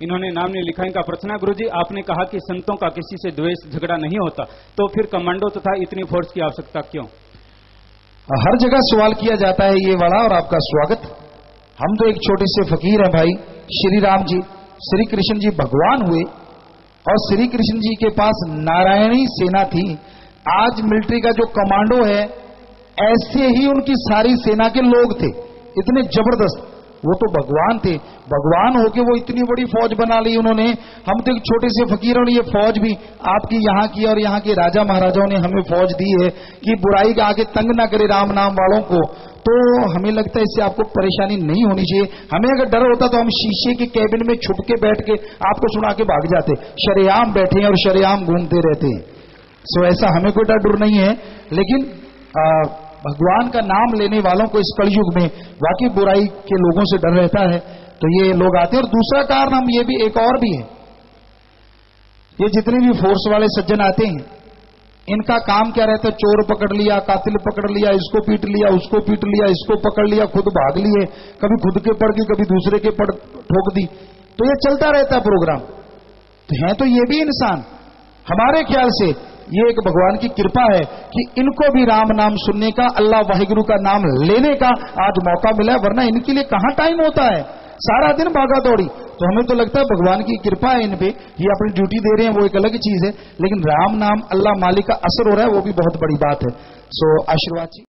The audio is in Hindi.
इन्होंने नाम नहीं लिखा, इनका है गुरु जी आपने कहा कि संतों का किसी से द्वेष, झगड़ा नहीं होता। तो फिर कमांडो तथा तो इतनी फोर्स की आवश्यकता क्यों? हर जगह सवाल किया जाता है ये वाला और आपका स्वागत। हम तो एक छोटे से फकीर हैं भाई, श्री राम जी। श्री कृष्ण जी भगवान हुए और श्री कृष्ण जी के पास नारायणी सेना थी। आज मिलिट्री का जो कमांडो है, ऐसे ही उनकी सारी सेना के लोग थे। इतने ज़बरदस्त। वो तो भगवान थे। भगवान होके वो इतनी बड़ी फौज बना ली उन्होंने। हम तो एक छोटे से फकीरों ने ये फौज भी आपकी यहाँ की और यहाँ के राजा महाराजाओं ने हमें फौज दी है कि बुराई का आगे तंग ना करे राम नाम वालों को। तो हमें लगता है इससे आपको परेशानी नहीं होनी चाहिए। हमें अगर डर होता तो हम शीशे के कैबिन में छुप के बैठ के आपको सुना के भाग जाते। शरेआम बैठे और शरेआम घूमते रहते सो ऐसा हमें कोई डर डर नहीं है। लेकिन आ, भगवान का नाम लेने वालों को इस कलयुग में वाकई बुराई के लोगों से डर रहता है तो ये लोग आते हैं। और दूसरा कारण हम ये भी, एक और भी है। ये जितने भी फोर्स वाले सज्जन आते हैं, इनका काम क्या रहता है? चोर पकड़ लिया, कातिल पकड़ लिया, इसको पीट लिया, उसको पीट लिया, इसको पकड़ लिया, खुद भाग लिए, कभी खुद के पड़ गई, कभी दूसरे के पड़, ठोक दी। तो ये चलता रहता है प्रोग्राम तो है तो ये भी इंसान। हमारे ख्याल से ये एक भगवान की कृपा है कि इनको भी राम नाम सुनने का, अल्लाह वाहिगुरु का नाम लेने का आज मौका मिला है, वरना इनके लिए कहाँ टाइम होता है? सारा दिन भागा दौड़ी। तो हमें तो लगता है भगवान की कृपा है इन पे। ये अपनी ड्यूटी दे रहे हैं, वो एक अलग चीज़ है। लेकिन राम नाम, अल्लाह मालिक का असर हो रहा है, वो भी बहुत बड़ी बात है। सो आशीर्वाद जी।